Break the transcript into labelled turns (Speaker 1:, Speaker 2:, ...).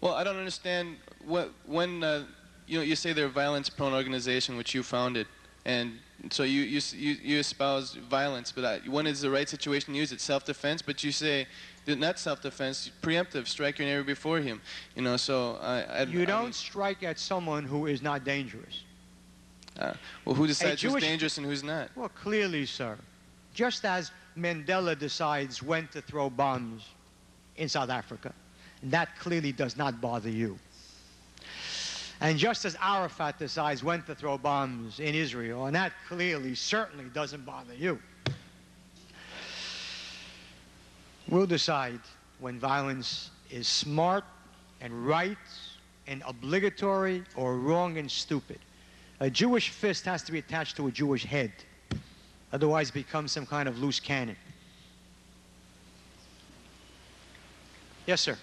Speaker 1: Well, I don't understand what when uh, you know you say they're a violence-prone organization which you founded, and so you you you, you espouse violence, but I, when is the right situation to use it? Self-defense, but you say that not self-defense, preemptive, strike your neighbor before him. You know, so I. I
Speaker 2: You don't strike at someone who is not dangerous.
Speaker 1: Uh, well, who decides who's dangerous and who's not?
Speaker 2: Well, clearly, sir. Just as Mandela decides when to throw bombs in South Africa, that clearly does not bother you. And just as Arafat decides when to throw bombs in Israel, and that clearly, certainly doesn't bother you. We'll decide when violence is smart and right and obligatory or wrong and stupid. A Jewish fist has to be attached to a Jewish head. Otherwise, it becomes some kind of loose cannon. Yes, sir.